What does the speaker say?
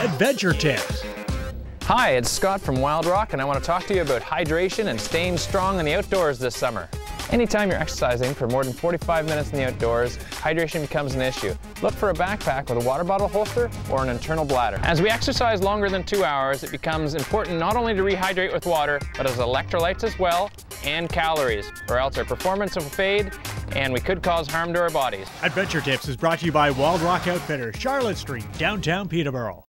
Adventure Tips. Hi, it's Scott from Wild Rock, and I want to talk to you about hydration and staying strong in the outdoors this summer. Anytime you're exercising for more than 45 minutes in the outdoors, hydration becomes an issue. Look for a backpack with a water bottle holster or an internal bladder. As we exercise longer than two hours, it becomes important not only to rehydrate with water, but as electrolytes as well, and calories, or else our performance will fade and we could cause harm to our bodies. Adventure Tips is brought to you by Wild Rock Outfitter, Charlotte Street, downtown Peterborough.